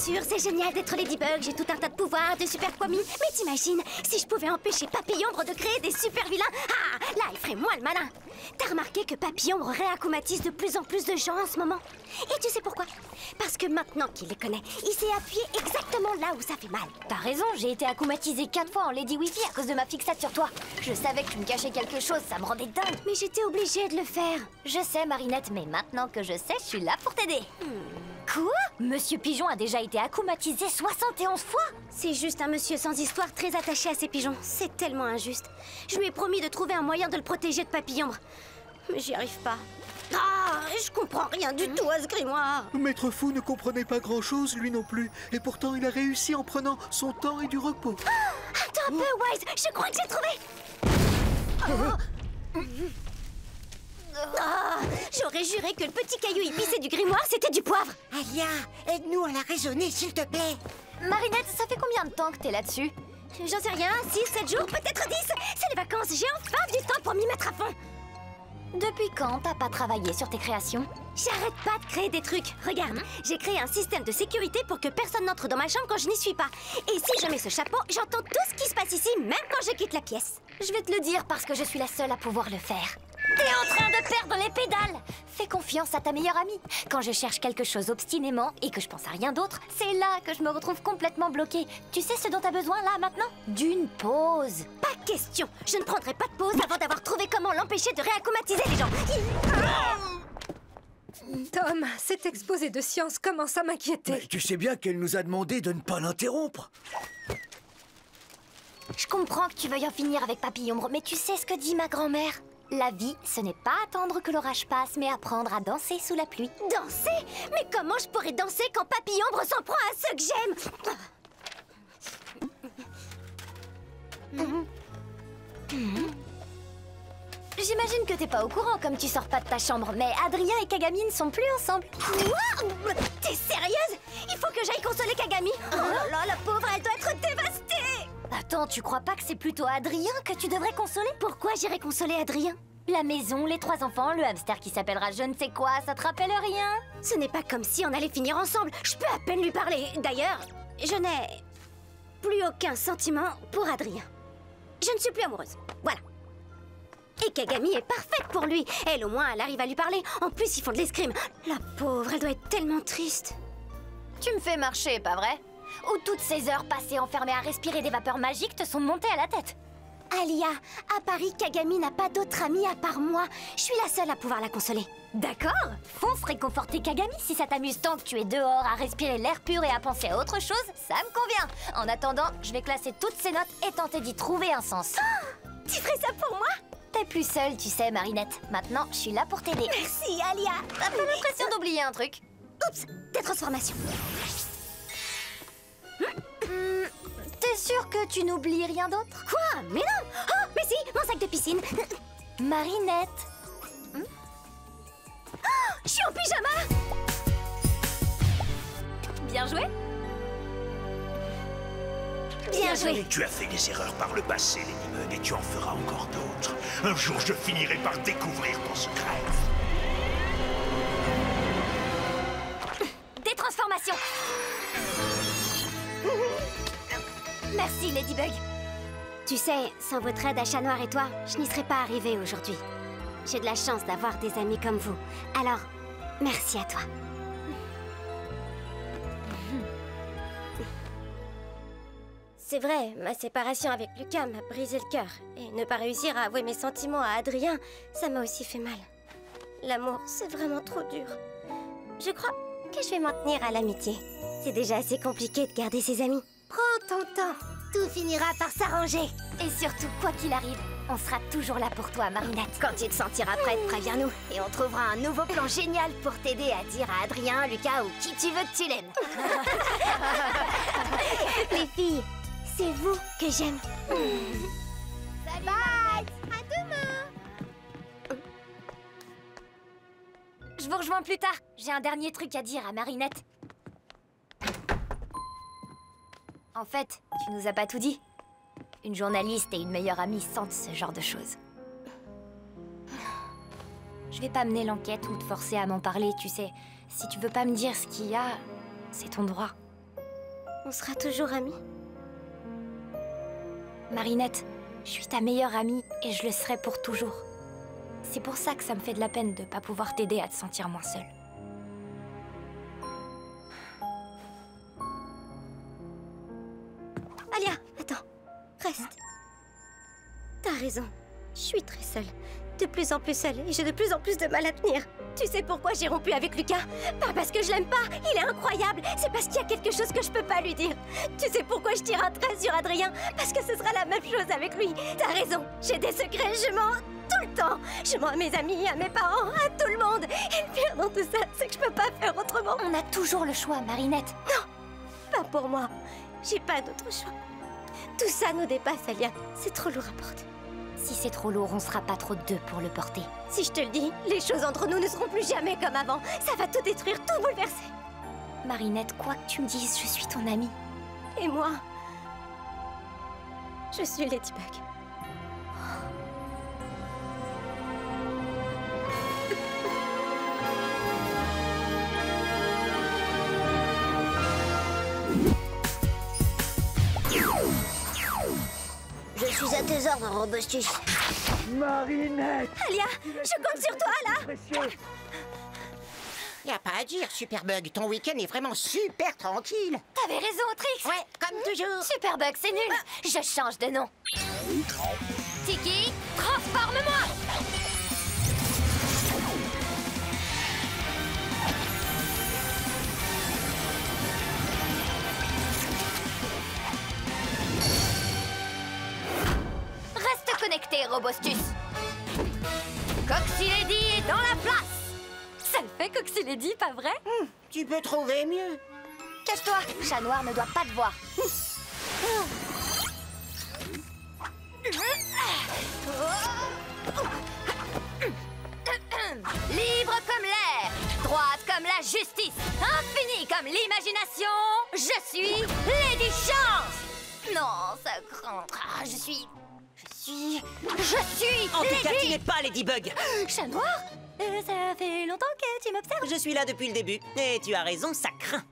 sûr, c'est génial d'être Ladybug, j'ai tout un tas de pouvoirs, de super poimis. Mais t'imagines, si je pouvais empêcher Papillombre de créer des super vilains? Ah, là, il ferait moins le malin T'as remarqué que Papillombre réaccoumatise de plus en plus de gens en ce moment? Et tu sais pourquoi? Parce que maintenant qu'il les connaît, il s'est appuyé exactement là où ça fait mal. T'as raison, j'ai été accoumatisée quatre fois en Lady Wifi à cause de ma fixette sur toi. Je savais que tu me cachais quelque chose, ça me rendait dingue. Mais j'étais obligée de le faire. Je sais, Marinette, mais maintenant que je sais, je suis là pour t'aider. Quoi Monsieur Pigeon a déjà été accoumatisé 71 fois C'est juste un monsieur sans histoire très attaché à ses pigeons. C'est tellement injuste. Je lui ai promis de trouver un moyen de le protéger de papillombre. Mais j'y arrive pas. Ah, je comprends rien du tout à ce grimoire. Maître Fou ne comprenait pas grand-chose, lui non plus. Et pourtant, il a réussi en prenant son temps et du repos. Attends un peu, Wise, je crois que j'ai trouvé. Ah, J'aurais juré que le petit caillou épicé du grimoire, c'était du poivre. Alia, aide-nous à la raisonner, s'il te plaît. Marinette, ça fait combien de temps que t'es là-dessus? J'en sais rien, 6, 7 jours, peut-être 10. C'est les vacances, j'ai enfin du temps pour m'y mettre à fond. Depuis quand t'as pas travaillé sur tes créations? J'arrête pas de créer des trucs. Regarde, j'ai créé un système de sécurité pour que personne n'entre dans ma chambre quand je n'y suis pas. Et si je mets ce chapeau, j'entends tout ce qui se passe ici, même quand je quitte la pièce. Je vais te le dire parce que je suis la seule à pouvoir le faire. T'es en train de perdre les pédales Fais confiance à ta meilleure amie. Quand je cherche quelque chose obstinément et que je pense à rien d'autre, c'est là que je me retrouve complètement bloquée. Tu sais ce dont t'as besoin là maintenant? D'une pause. Pas question. Je ne prendrai pas de pause avant d'avoir trouvé comment l'empêcher de réaccomatiser les gens. Tom, cet exposé de science commence à m'inquiéter. Mais tu sais bien qu'elle nous a demandé de ne pas l'interrompre. Je comprends que tu veuilles en finir avec Papillombre, mais tu sais ce que dit ma grand-mère? La vie, ce n'est pas attendre que l'orage passe, mais apprendre à danser sous la pluie. Danser? Mais comment je pourrais danser quand Papillombre s'en prend à ceux que j'aime? J'imagine que t'es pas au courant comme tu sors pas de ta chambre, mais Adrien et Kagami ne sont plus ensemble. Quoi T'es sérieuse? Il faut que j'aille consoler Kagami. Oh là là, la pauvre, Attends, tu crois pas que c'est plutôt Adrien que tu devrais consoler? Pourquoi j'irai consoler Adrien? La maison, les trois enfants, le hamster qui s'appellera je ne sais quoi, ça te rappelle rien? Ce n'est pas comme si on allait finir ensemble. Je peux à peine lui parler. D'ailleurs, je n'ai plus aucun sentiment pour Adrien. Je ne suis plus amoureuse. Voilà. Et Kagami est parfaite pour lui. Elle, au moins, elle arrive à lui parler. En plus, ils font de l'escrime. La pauvre, elle doit être tellement triste. Tu me fais marcher, pas vrai? Ou toutes ces heures passées enfermées à respirer des vapeurs magiques te sont montées à la tête Alia, à Paris, Kagami n'a pas d'autre amie à part moi. Je suis la seule à pouvoir la consoler. D'accord Fonce réconforter Kagami si ça t'amuse tant que tu es dehors à respirer l'air pur et à penser à autre chose, ça me convient En attendant, je vais classer toutes ces notes et tenter d'y trouver un sens. Tu ferais ça pour moi? T'es plus seule, tu sais, Marinette. Maintenant, je suis là pour t'aider. Merci, Alia. T'as pas l'impression d'oublier un truc? Oups, des transformations. Hmm, T'es sûre que tu n'oublies rien d'autre? Quoi? Mais non Oh, mais si, mon sac de piscine. Marinette Je suis en pyjama Bien joué Bien joué. Tu as fait des erreurs par le passé, Ladybug, et tu en feras encore d'autres. Un jour, je finirai par découvrir ton secret. Merci, Ladybug. Tu sais, sans votre aide à Chat Noir et toi, je n'y serais pas arrivée aujourd'hui. J'ai de la chance d'avoir des amis comme vous. Alors, merci à toi. C'est vrai, ma séparation avec Lucas m'a brisé le cœur. Et ne pas réussir à avouer mes sentiments à Adrien, ça m'a aussi fait mal. L'amour, c'est vraiment trop dur. Je crois que je vais m'en tenir à l'amitié. C'est déjà assez compliqué de garder ses amis. Prends ton temps, tout finira par s'arranger. Et surtout, quoi qu'il arrive, on sera toujours là pour toi, Marinette. Quand tu te sentiras prête, préviens-nous. Et on trouvera un nouveau plan génial pour t'aider à dire à Adrien, Lucas ou qui tu veux que tu l'aimes. Les filles, c'est vous que j'aime. Bye À demain Je vous rejoins plus tard. J'ai un dernier truc à dire à Marinette. En fait, tu nous as pas tout dit. Une journaliste et une meilleure amie sentent ce genre de choses. Je vais pas mener l'enquête ou te forcer à m'en parler, tu sais. Si tu veux pas me dire ce qu'il y a, c'est ton droit. On sera toujours amis Marinette, je suis ta meilleure amie et je le serai pour toujours. C'est pour ça que ça me fait de la peine de pas pouvoir t'aider à te sentir moins seule. Reste. T'as raison. Je suis très seule. De plus en plus seule et j'ai de plus en plus de mal à tenir. Tu sais pourquoi j'ai rompu avec Lucas? Pas parce que je l'aime pas, il est incroyable. C'est parce qu'il y a quelque chose que je peux pas lui dire. Tu sais pourquoi je tire un trait sur Adrien? Parce que ce sera la même chose avec lui. T'as raison, j'ai des secrets, je mens tout le temps. Je mens à mes amis, à mes parents, à tout le monde. Et le pire dans tout ça, c'est que je peux pas faire autrement. On a toujours le choix, Marinette. Pas pour moi. J'ai pas d'autre choix. Tout ça nous dépasse, Alia. C'est trop lourd à porter. Si c'est trop lourd, on sera pas trop deux pour le porter. Si je te le dis, les choses entre nous ne seront plus jamais comme avant. Ça va tout détruire, tout bouleverser. Marinette, quoi que tu me dises, je suis ton amie. Et moi, je suis Ladybug. À tes ordres, Robustus. Marinette Alia, je compte sur toi, là Précieux Y a pas à dire, Superbug. Ton week-end est vraiment super tranquille. T'avais raison, Trix Ouais, comme toujours. Superbug, c'est nul Je change de nom. Robostus Coxylady est dans la place Ça le fait, Coxylady, pas vrai? Tu peux trouver mieux. Cache-toi Chat noir ne doit pas te voir. Libre comme l'air, droite comme la justice, infinie comme l'imagination, je suis Lady Chance Non, ça craint. Ah, je suis... Je suis... Je suis En tout cas, tu n'es pas Ladybug. Chat noir Euh, Ça fait longtemps que tu m'observes Je suis là depuis le début. Et tu as raison, ça craint.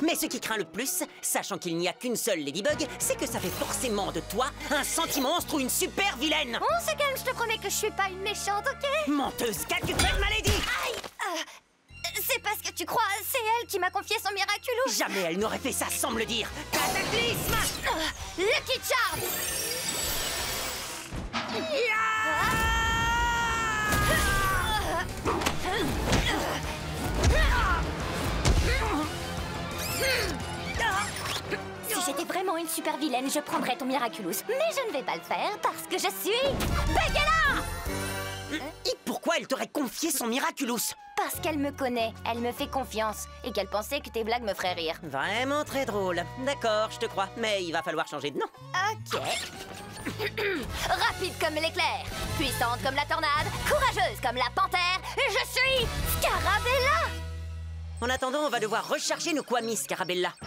Mais ce qui craint le plus, sachant qu'il n'y a qu'une seule Ladybug, c'est que ça fait forcément de toi un senti-monstre ou une super vilaine. On se calme, je te promets que je suis pas une méchante, ok? Menteuse, fait, ma lady C'est parce que tu crois, c'est elle qui m'a confié son miraculous. Jamais elle n'aurait fait ça sans me le dire. Cataclysme Euh, Lucky Charm Si j'étais vraiment une super vilaine, je prendrais ton miraculous. Mais je ne vais pas le faire parce que je suis... Begala! Et pourquoi elle t'aurait confié son Miraculous? Parce qu'elle me connaît, elle me fait confiance et qu'elle pensait que tes blagues me feraient rire. Vraiment très drôle. D'accord, je te crois. Mais il va falloir changer de nom. Ok. Rapide comme l'éclair, puissante comme la tornade, courageuse comme la panthère, je suis Scarabella En attendant, on va devoir recharger nos Kwamis, Scarabella.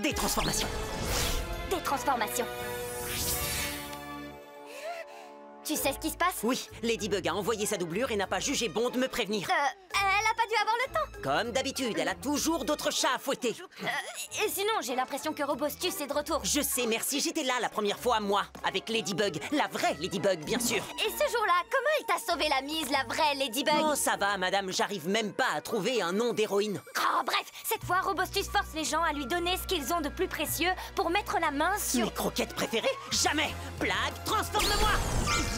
Des transformations. Des transformations. Tu sais ce qui se passe? Oui, Ladybug a envoyé sa doublure et n'a pas jugé bon de me prévenir. Euh, elle a pas dû avoir le temps. Comme d'habitude, elle a toujours d'autres chats à fouetter. Euh, et sinon, j'ai l'impression que Robostus est de retour. Je sais, merci, j'étais là la première fois, moi, avec Ladybug. La vraie Ladybug, bien sûr. Et ce jour-là, comment elle t'a sauvé la mise, la vraie Ladybug Oh, ça va, madame, j'arrive même pas à trouver un nom d'héroïne. Oh, bref, cette fois, Robostus force les gens à lui donner ce qu'ils ont de plus précieux pour mettre la main sur... Mes croquettes préférées? Jamais Blague, transforme-moi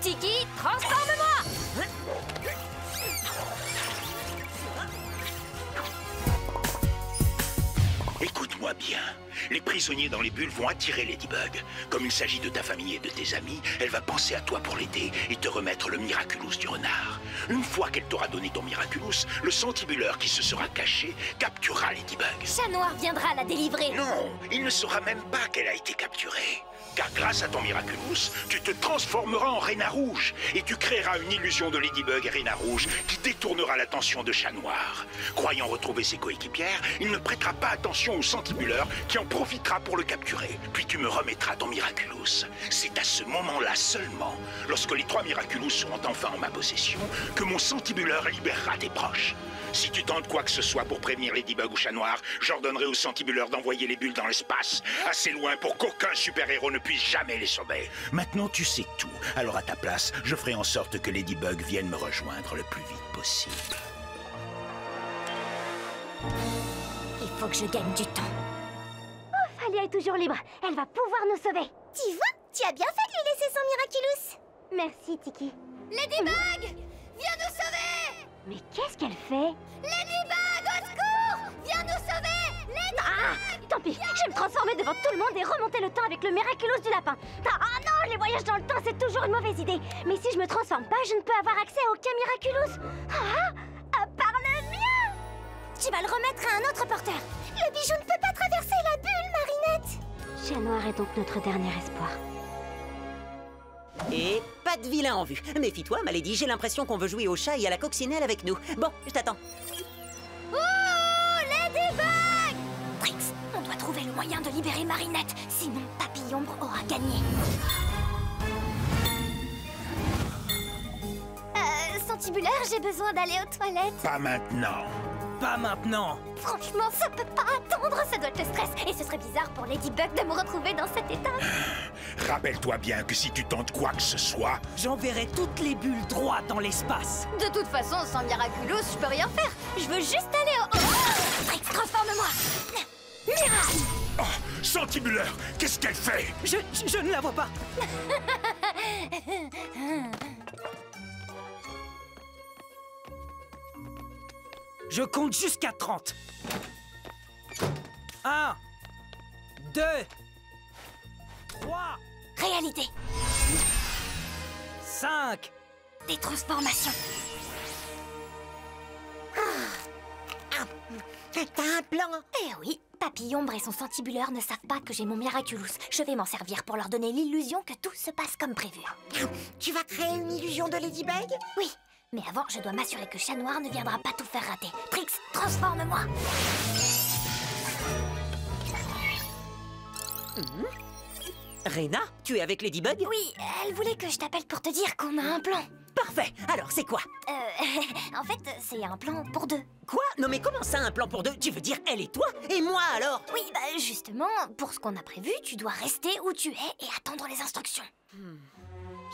Tiki, transforme-moi Écoute-moi bien. Les prisonniers dans les bulles vont attirer Ladybug. Comme il s'agit de ta famille et de tes amis, elle va penser à toi pour l'aider et te remettre le Miraculous du renard. Une fois qu'elle t'aura donné ton Miraculous, le sentibuleur qui se sera caché capturera Ladybug. Chat Noir viendra la délivrer. Non, il ne saura même pas qu'elle a été capturée. Car grâce à ton Miraculous, tu te transformeras en Reina Rouge et tu créeras une illusion de Ladybug et Reina Rouge qui détournera l'attention de Chat Noir. Croyant retrouver ses coéquipières, il ne prêtera pas attention au Sentibuleur qui en profitera pour le capturer. Puis tu me remettras ton Miraculous. C'est à ce moment-là seulement, lorsque les trois Miraculous seront enfin en ma possession, que mon Sentibuleur libérera tes proches. Si tu tentes quoi que ce soit pour prévenir Ladybug ou Chat Noir, j'ordonnerai au Sentibuleur d'envoyer les bulles dans l'espace, assez loin pour qu'aucun super-héros ne puisse jamais les sauver. Maintenant, tu sais tout. Alors à ta place, je ferai en sorte que Ladybug vienne me rejoindre le plus vite possible. Il faut que je gagne du temps. Alia est toujours libre. Elle va pouvoir nous sauver. Tu vois, tu as bien fait de lui laisser son Miraculous. Merci, Tiki. Ladybug Viens nous sauver Mais qu'est-ce qu'elle fait? Ladybug, au secours Viens nous sauver Ladybug Ah Tant pis, je vais me transformer devant tout le monde et remonter le temps avec le Miraculous du lapin. Ah ah non, les voyages dans le temps, c'est toujours une mauvaise idée. Mais si je me transforme pas, je ne peux avoir accès à aucun Miraculous. Ah À part le mien Tu vas le remettre à un autre porteur. Le bijou ne peut pas traverser la bulle, Marinette. Chat Noir est donc notre dernier espoir. Et pas de vilain en vue. Méfie-toi, Malady, j'ai l'impression qu'on veut jouer au chat et à la coccinelle avec nous. Bon, je t'attends. Oh Ladybug Trix, on doit trouver le moyen de libérer Marinette, sinon Papillombre aura gagné. Euh, Sentibulaire, j'ai besoin d'aller aux toilettes. Pas maintenant. Pas maintenant Franchement, ça peut pas attendre. Ça doit être le stress. Et ce serait bizarre pour Ladybug de me retrouver dans cet état. Rappelle-toi bien que si tu tentes quoi que ce soit, J'enverrai toutes les bulles droit dans l'espace De toute façon, sans Miraculous, je peux rien faire. Je veux juste aller au... Oh transforme-moi Miracle Oh, Sentibuleur, qu'est-ce qu'elle fait? Je, je, je ne la vois pas Je compte jusqu'à 30 1 2 3 Réalité. 5 Des transformations. T'as un plan. Eh oui, Papillombre et son Sentibuleur ne savent pas que j'ai mon Miraculous. Je vais m'en servir pour leur donner l'illusion que tout se passe comme prévu. Tu vas créer une illusion de Ladybug? Oui, mais avant, je dois m'assurer que Chat Noir ne viendra pas tout faire rater. Trix, transforme-moi. Rena, tu es avec Ladybug? Oui, elle voulait que je t'appelle pour te dire qu'on a un plan. Parfait. Alors, c'est quoi? Euh, en fait, c'est un plan pour deux. Quoi? Non mais comment ça, un plan pour deux? Tu veux dire elle et toi Et moi alors? Oui, bah justement, pour ce qu'on a prévu, tu dois rester où tu es et attendre les instructions.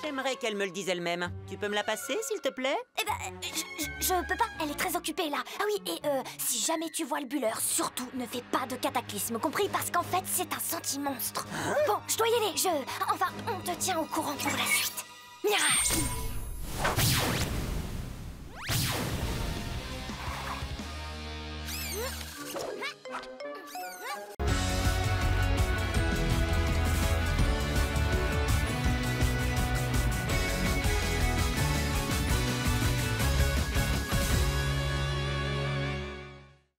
J'aimerais qu'elle me le dise elle-même. Tu peux me la passer, s'il te plaît? Eh ben, je, je- je peux pas, elle est très occupée là. Ah oui, et euh, si jamais tu vois le bulleur, surtout ne fais pas de cataclysme, compris? Parce qu'en fait, c'est un senti-monstre. Bon, je dois y aller, je. Enfin, on te tient au courant pour la suite. Mirage